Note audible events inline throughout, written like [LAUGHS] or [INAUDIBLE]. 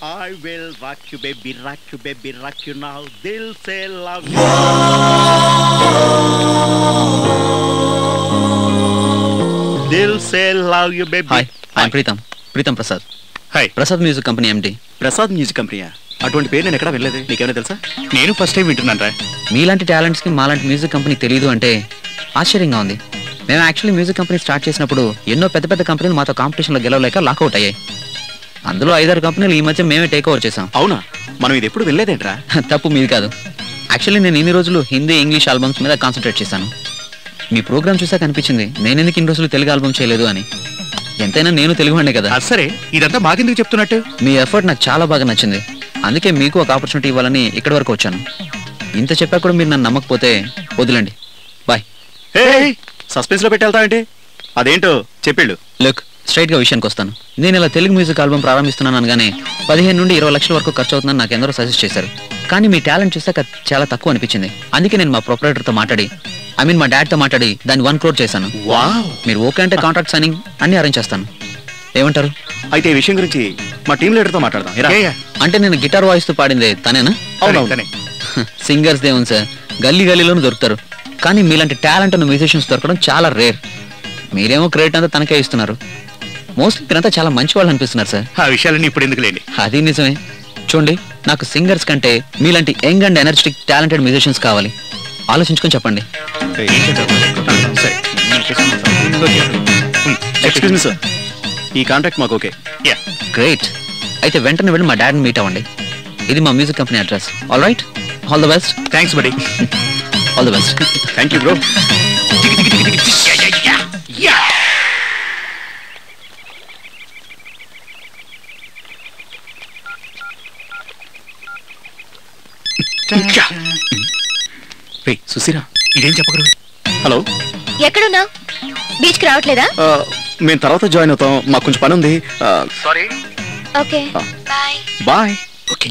I will rock you, baby, rock you, baby, rock you now. They'll say love you. They'll say love you, baby. Hi I'm Pritam Pritam Prasad hi Prasad music company MD Prasad music కంపెనీయా అటువంటి పేరు నేను ఎక్కడా వెళ్ళలేదు నీకేమైనా తెలుసా? నేను first time వింటున్నాను రా. మీలాంటి టాలెంట్స్కి మాలాంటి మ్యూజిక్ కంపెనీ తెలియదు అంటే ఆశ్చర్యంగా ఉంది. మేము యాక్చువల్లీ మ్యూజిక్ కంపెనీ స్టార్ట్ చేసినప్పుడు ఎన్నో పెద్ద పెద్ద కంపెనీలు మాతో కాంపిటీషన్లో గెలవలేక లాకౌట్ అయ్యాయి. అందులో ఐదారు కంపెనీలు ఈ మధ్య మేమే టేక్ ఓవర్ చేసాం అవునా? మనం ఇది ఎప్పుడు వెళ్ళలేదేంట్రా [LAUGHS] తప్పు మీది కాదు. యాక్చువల్లీ నేను ఇన్ని రోజులు హిందీ ఇంగ్లీష్ ఆల్బమ్స్ మీద కాన్సన్ట్రేట్ చేశాను. మీ ప్రోగ్రామ్ చూసాక అనిపించింది నేను ఎందుకు ఇన్ని రోజులు తెలుగు ఆల్బమ్ చేయలేదు అని. ఎంతైనా నేను తెలుగు వాడినే కదా సరే ఇదంతా మాకెందుకు చెప్తున్నట్టు? మీ ఎఫర్ట్ నాకు చాలా బాగా నచ్చింది. అందుకే మీకు ఒక ఆపర్చునిటీ ఇవ్వాలని ఇక్కడి వరకు వచ్చాను. ఇంత చెప్పా కూడా మీరు నన్ను నమ్మకపోతే వదిలండి. బాయ్ సస్పెన్స్లో పెట్టి వెళ్తావేంటి? అదేంటో చెప్పిళ్ళు. లుక్ స్ట్రైట్గా విషయానికి వస్తాను. నేను ఇలా తెలుగు మ్యూజిక్ ఆల్బమ్ ప్రారంభిస్తున్నాను అనగానే పదిహేను నుండి ఇరవై లక్షల వరకు ఖర్చు అవుతుందని నాకు ఎందరో సజెస్ట్ చేశారు. కానీ మీ టాలెంట్ చూసాక చాలా తక్కువ అనిపించింది. అందుకే నేను మా ప్రొపరేటర్తో మాట్లాడి ఐ మీన్ మా డాడ్తో మాట్లాడి దాన్ని వన్ క్రోర్ చేశాను. వావ్! మీరు ఓకే అంటే కాంట్రాక్ట్ సైనింగ్ అన్ని అరేంజ్ చేస్తాను. ఏమంటారు? అయితే ఈ విషయం గురించి మా టీం లీడర్తో మాట్లాడదాం? అంటే నేను గిటార్ వాయిస్తూ పాడిందే తనేనా? [LAUGHS] సింగర్స్ దేవున్ సార్ గల్లీ గల్లీలోనూ దొరుకుతారు. కానీ మీలాంటి టాలెంట్ ఉన్న మ్యూజిషియన్స్ దొరకడం చాలా రేర్ మీరేమో క్రెడిట్ అంతా తనకే ఇస్తున్నారు. మోస్ట్లీ మీరంతా చాలా మంచి వాళ్ళు అనిపిస్తున్నారు సార్. ఆ విషయాలన్నీ ఇప్పుడు ఎందుకు లేండి అది నిజమే. చూడండి నాకు సింగర్స్ కంటే మీలాంటి young and energetic talented musicians కావాలి. ఆలోచించుకొని చెప్పండి. సరే ఎక్స్క్యూజ్ మీ సార్ ఈ కాంటాక్ట్ మాకు ఓకే యా గ్రేట్ అయితే వెంటనే వెళ్ళి మా డాడీని మీట్ అవ్వండి. ఇది మా music company address. All right all the best thanks buddy all the best thank you bro సుశీరా ఇదేం చెప్పగలరు హలో. ఎక్కడున్నా బీచ్కి రావట్లేదా మేము తర్వాత జాయిన్ అవుతాం. మాకు కొంచెం పని ఉంది. Sorry okay. Bye. Bye. Okay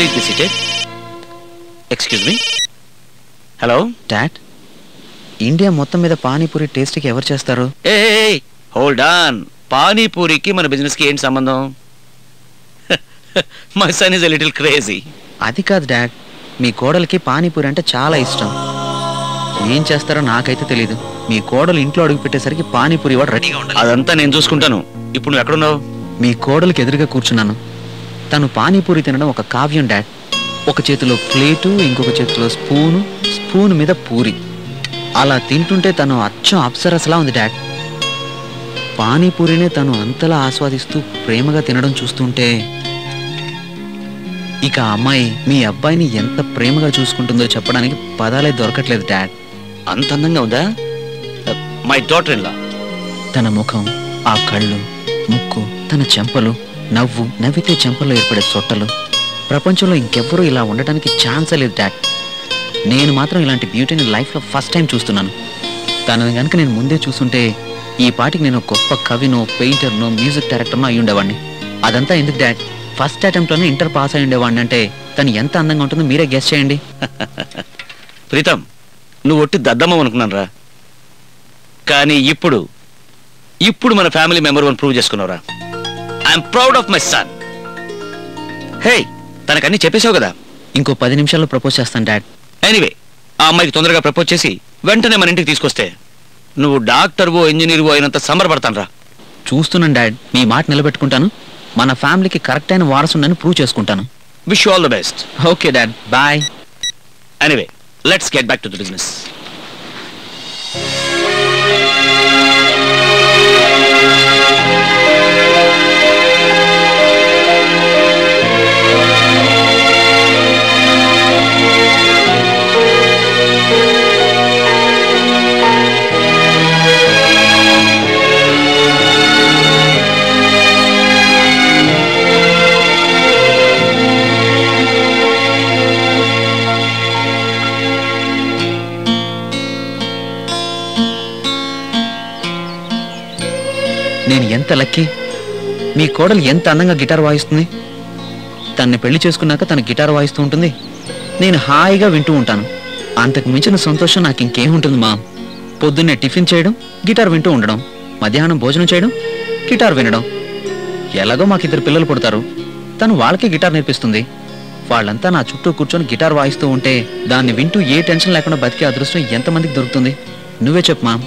please be seated excuse me hello dad India మొత్తం మీద పానీపూరి టేస్ట్కి ఎవరు చేస్తారు? ఏ హోల్డ్ ఆన్ పానీపూరికి మన బిజినెస్కి ఏంటి సంబంధం my son is little crazy అది కాదు డాడ్ మీ కోడలికి పానీపూరి అంటే చాలా ఇష్టం. ఏం చేస్తారో నాకైతే తెలియదు మీ కోడలు ఇంట్లో అడుగు పెట్టేసరికి పానీపూరి వాడు రెడీగా ఉండాలి. అదంతా నేను చూసుకుంటాను. ఇప్పుడు నువ్వు ఎక్కడున్నావు? మీ కోడలికి ఎదురుగా కూర్చున్నాను. తను పానీపూరి తినడం ఒక కావ్యం డాడ్. ఒక చేతిలో ప్లేటు ఇంకొక చేతిలో స్పూను స్పూన్ మీద పూరి. అలా తింటుంటే తను అచ్చం అప్సరసలా ఉంది డాడ్. పానీపూరినే తను అంతలా ఆస్వాదిస్తూ ప్రేమగా తినడం చూస్తుంటే ఇక అమ్మాయి మీ అబ్బాయిని ఎంత ప్రేమగా చూసుకుంటుందో చెప్పడానికి పదాలే దొరకట్లేదు డాడ్. అంత అందంగా ఉందా? మై డాటర్ ఇన్ లా తన ముఖం ఆ కళ్ళు ముక్కు తన చెంపలు నవ్వు నవ్వితే చెంపల్లో ఏర్పడే సొట్టలు. ప్రపంచంలో ఇంకెవ్వరూ ఇలా ఉండటానికి ఛాన్సే లేదు డాడ్. నేను మాత్రం ఇలాంటి బ్యూటీని లైఫ్లో ఫస్ట్ టైం చూస్తున్నాను. తనని కనుక నేను ముందే చూస్తుంటే ఈ పాటికి నేను గొప్ప కవినో పెయింటర్నో మ్యూజిక్ డైరెక్టర్నో అయి ఉండేవాడిని అదంతా ఎందుకు డాడ్? ఫస్ట్ అటెంప్ట్లోనే ఇంటర్ పాస్ అయి ఉండేవాడిని అంటే తను ఎంత అందంగా ఉంటుందో మీరే గెస్ట్ చేయండి. [LAUGHS] ప్రీతం నువ్వు ఒట్టి దద్దమ్మ అనుకున్నాను రా. కానీ ఇప్పుడు ఇప్పుడు మన family member one prove చేసుకున్నావురా. I'm proud of my son. Hey తనకన్నీ చెప్పేశావు కదా. ఇంకో పది నిమిషాల్లో ప్రపోజ్ చేస్తాను డాడ్. ఎనీవే ఆ అమ్మాయికి తొందరగా ప్రపోజ్ చేసి వెంటనే మన ఇంటికి తీసుకొస్తే నువ్వు డాక్టర్వో ఇంజనీర్వో అయినంత సంబరపడతాను చూస్తున్నాను డాడ్. మీ మాట నిలబెట్టుకుంటాను. మన ఫ్యామిలీకి కరెక్ట్ అయిన వారసుండని ప్రూవ్ చేసుకుంటాను. Wish all the best okay dad. Bye. Anyway let's get back to the business ఎంత లక్కీ మీ కోడలు ఎంత అందంగా గిటార్ వాయిస్తుంది? తన్ని పెళ్ళి చేసుకున్నాక తన గిటార్ వాయిస్తూ ఉంటుంది. నేను హాయిగా వింటూ ఉంటాను. అంతకు మించిన సంతోషం నాకు ఇంకేముంటుంది మా పొద్దున్నే టిఫిన్ చేయడం గిటార్ వింటూ ఉండడం మధ్యాహ్నం భోజనం చేయడం గిటార్ వినడం. ఎలాగో మాకిద్దరు పిల్లలు పుడతారు. తను వాళ్ళకి గిటార్ నేర్పిస్తుంది. వాళ్ళంతా నా చుట్టూ కూర్చొని గిటార్ వాయిస్తూ ఉంటే దాన్ని వింటూ ఏ టెన్షన్ లేకుండా బతికే అదృష్టం ఎంతమందికి దొరుకుతుంది? నువ్వే చెప్పు మామ్.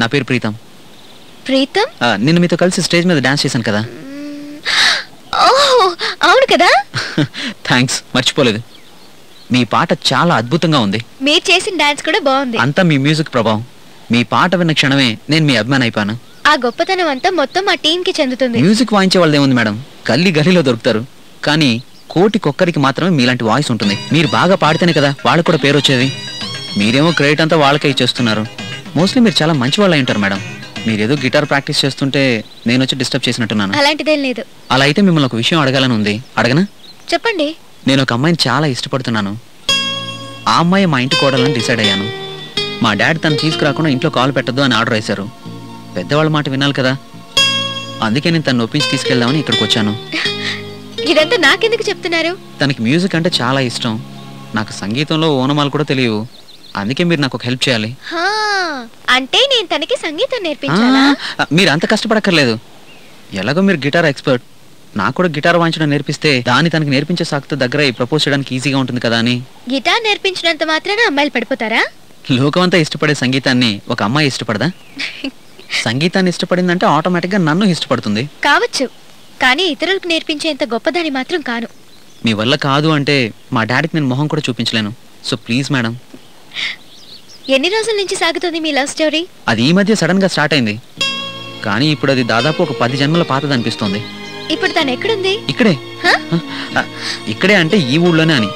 నా పేరు ప్రీతం. ప్రీతం? నిన్న మీతో కలిసి స్టేజ్ మీద డాన్స్ చేశాను కదా. అవును కదా? [LAUGHS] థ్యాంక్స్ మర్చిపోలేదు. మీ పాట చాలా అద్భుతంగా ఉంది. మీరు చేసిన డాన్స్ కూడా బాగుంది. అంతా మీ మ్యూజిక్ ప్రభావం. మీ పాట విన్న క్షణమే నేను మీ అభిమాని అయిపోయాను. ఆ గొప్పతనం అంతా మొత్తం మా టీం కి చెందుతుంది. మ్యూజిక్ వాయించే వాళ్ళది ఏముంది మేడం? గల్లీ గల్లీలో దొరుకుతారు. కానీ కోటికొక్కరికి మాత్రమే మీలాంటి వాయిస్ ఉంటుంది. మీరు బాగా పాడితేనే కదా వాళ్ళకు కూడా పేరు వచ్చేది. మీరేమో క్రెడిట్ అంతా వాళ్ళకే ఇచ్చేస్తున్నారు. మోస్ట్లీ మీరు చాలా మంచి వాళ్ళు ఉంటారు మేడం మీరేదో గిటార్ ప్రాక్టీస్ చేస్తుంటే నేను వచ్చి డిస్టర్బ్ చేసినట్టున్నాను. అలాంటిదేం లేదు. అలా అయితే మిమ్మల్ని ఒక విషయం అడగాలని ఉంది. అడగనా? చెప్పండి. నేను ఒక అమ్మాయిని చాలా ఇష్టపడుతున్నాను. ఆ అమ్మాయి మా ఇంటి కోడలని డిసైడ్ అయ్యాను. మా డాడీ తను తీసుకురాకుండా ఇంట్లో కాల్ పెట్టద్దు అని ఆర్డర్ వేశారు. పెద్దవాళ్ళ మాట వినాలి కదా. అందుకే నేను తను ఒప్పించి తీసుకెళ్దామని ఇక్కడికి వచ్చాను. ఇదంతా నాకెందుకు చెప్తున్నారు? తనకి మ్యూజిక్ అంటే చాలా ఇష్టం. నాకు సంగీతంలో ఓనమాలు కూడా తెలియవు. అందుకే మీరు నాకు ఒక హెల్ప్ చేయాలి. అంటే నేను తనకి సంగీతం నేర్పించాలా? మీరు అంత కష్టపడక్కర్లేదు. ఎలాగో మీరు గిటార్ ఎక్స్పర్ట్. నాకు కూడా గిటార్ వాయించడం నేర్పిస్తే దాన్ని తనకి నేర్పించే సాకుతో దగ్గర ఈ ప్రపోజ్ చేయడానికి ఈజీగా ఉంటుంది కదా అని. గిటార్ నేర్పించినంత మాత్రాన అమ్మాయిలు పడిపోతారా? లోకమంతా ఇష్టపడే సంగీతాన్ని ఒక అమ్మాయి ఇష్టపడదా? [LAUGHS] సంగీతాన్ని ఇష్టపడిందంటే ఆటోమేటిక్గా నన్ను ఇష్టపడుతుంది. కావచ్చు. కానీ ఇతరులకు నేర్పించేంత గొప్పదాని మాత్రం కాను. మీ వల్ల కాదు అంటే మా డాడీకి నేను మొహం కూడా చూపించలేను. సో ప్లీజ్ మేడం ఎన్ని రోజుల నుంచి సాగుతుంది మీ లవ్ స్టోరీ? అది ఈ మధ్య సడన్గా స్టార్ట్ అయింది. కానీ ఇప్పుడు అది దాదాపు ఒక పది జన్మల పాతది అనిపిస్తోంది. ఇప్పుడు తను ఎక్కడుంది? ఇక్కడే? ఆ, ఇక్కడే అంటే ఈ ఊళ్ళోనే అని.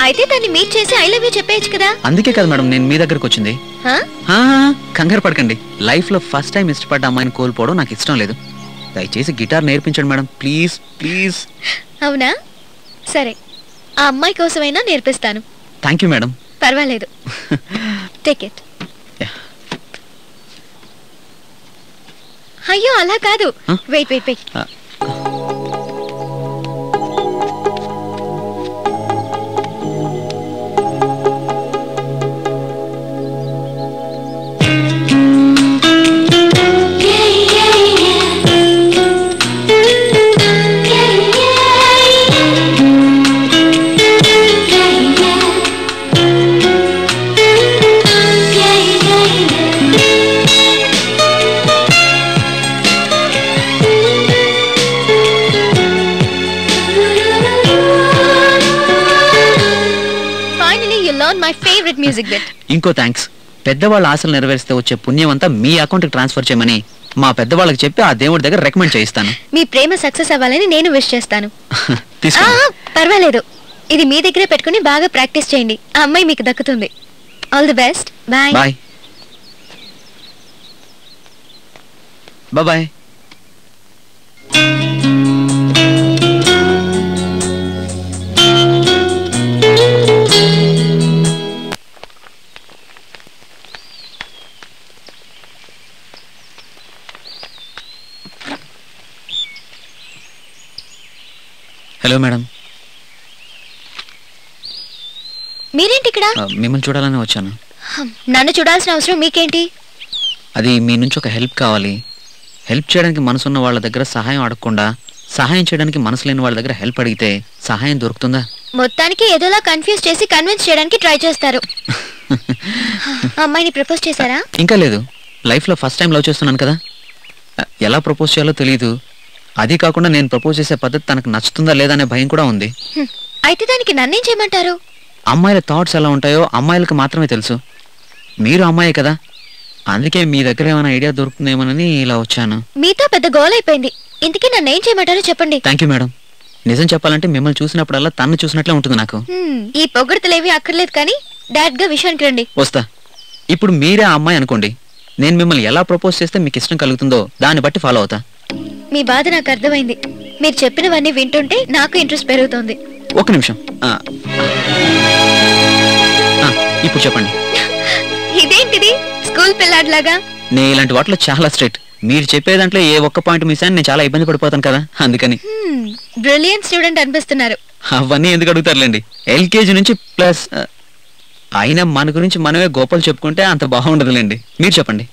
అయితే తన్ని మీట్ చేసి ఐ లవ్ యూ చెప్పేయచ్చు కదా? అందుకే కదా మేడం నేను మీ దగ్గరకు వచ్చింది. హా? ఆ, కంగారు పడకండి. లైఫ్లో ఫస్ట్ టైం ఇష్టపడ్డ అమ్మాయిని కోల్పోవడం నాకు ఇష్టం లేదు. దయచేసి గిటార్ నేర్పించండి మేడం. ప్లీజ్ ప్లీజ్ అవునా? సరే. ఆ అమ్మాయి కోసమైనా నేర్పిస్తాను. థ్యాంక్ యూ మేడం పర్వాలేదు. Take it. అయ్యో అలా కాదు? Wait wait wait my favourite music bit ఇంకో థ్యాంక్స్ పెద్దవాళ్ళ ఆశలు నెరవేరిస్తే వచ్చే పుణ్యం అంతా మీ అకౌంట్కి ట్రాన్స్ఫర్ చేయమని మా పెద్దవాళ్ళకి చెప్పి ఆ దేవుడి దగ్గర రికమెండ్ చేయిస్తాను. మీ ప్రేమ సక్సెస్ అవ్వాలని నేను విష్ చేస్తాను. [LAUGHS] ఆ, తీసుకోండి పర్వాలేదు. ఇది మీ దగ్గరే పెట్టుకుని బాగా ప్రాక్టీస్ చేయండి. ఆ అమ్మాయి మీకు దక్కుతుంది. All the best bye bye bye hello madam మీరేంటి ఇక్కడ? ఆ, మిమ్మల్ని చూడాలని వచ్చాను. నన్ను చూడాల్సిన అవసరం మీకేంటి? అది మీ నుంచి ఒక హెల్ప్ కావాలి. హెల్ప్ చేయడానికి మనసున్న వాళ్ళ దగ్గర సహాయం అడగకుండా సహాయం చేయడానికి మనసు లేని వాళ్ళ దగ్గర హెల్ప్ అడిగితే సహాయం దొరుకుతుందా? మొత్తానికి ఏదోలా కన్ఫ్యూజ్ చేసి కన్విన్స్ చేయడానికి ట్రై చేస్తారు. [LAUGHS] అమ్మాయిని ప్రపోజ్ చేశారా? ఇంకా లేదు. లైఫ్లో ఫస్ట్ టైం లవ్ చేస్తున్నాను కదా. ఆ, ఎలా ప్రపోజ్ చేయాలో తెలియదు అది కాకుండా నేను ప్రపోజ్ చేసే పద్ధతి తనకు నచ్చుతుందా లేదా అనే భయం కూడా ఉంది. అయితే దానికి నన్నేం చేయమంటారు? అమ్మాయిల థాట్స్ ఎలా ఉంటాయో అమ్మాయిలకు మాత్రమే తెలుసు. మీరు అమ్మాయే కదా. అందుకే మీ దగ్గర ఏమైనా ఐడియా దొరుకుతుందేమోనని ఇలా వచ్చాను. మీతో పెద్ద గోల్ అయిపోయింది. ఇంతకీ నన్నేం చేయమంటారో చెప్పండి. థ్యాంక్ యూ మేడం నిజం చెప్పాలంటే మిమ్మల్ని చూసినప్పుడల్లా తన్ను చూసినట్లే ఉంటుంది నాకు. హ్మ్, ఈ పొగడతలేవి అక్కర్లేదు కానీ డాడ్గా విషయానికి రండి. వస్తా. ఇప్పుడు మీరే ఆ అమ్మాయి అనుకోండి. నేను మిమ్మల్ని ఎలా ప్రపోజ్ చేస్తే మీకు ఇష్టం కలుగుతుందో దాన్ని బట్టి ఫాలో అవుతా. మీ బాధ నాకు అర్థమైంది. మీరు చెప్పినవన్నీ వింటుంటే నాకు ఇంట్రెస్ట్ పెరుగుతోంది. ఒక్క నిమిషం. ఇప్పుడు చెప్పండి. ఇదేంటిది? స్కూల్ పిల్లాడిలాగా? నేను ఇలాంటి వాటిలో చాలా స్ట్రైట్ మీరు చెప్పే దాంట్లో ఏ ఒక్క పాయింట్ మిస్ అని నేను చాలా ఇబ్బంది పడిపోతాను కదా అందుకని. బ్రిలియంట్ స్టూడెంట్ అనిపిస్తున్నారు. అవన్నీ ఎందుకు అడుగుతారులేండి? ఎల్కేజీ నుంచి ప్లస్ అయినా మన గురించి మనమే గోపాలు చెప్పుకుంటే అంత బాగుండదులేండి. మీరు చెప్పండి.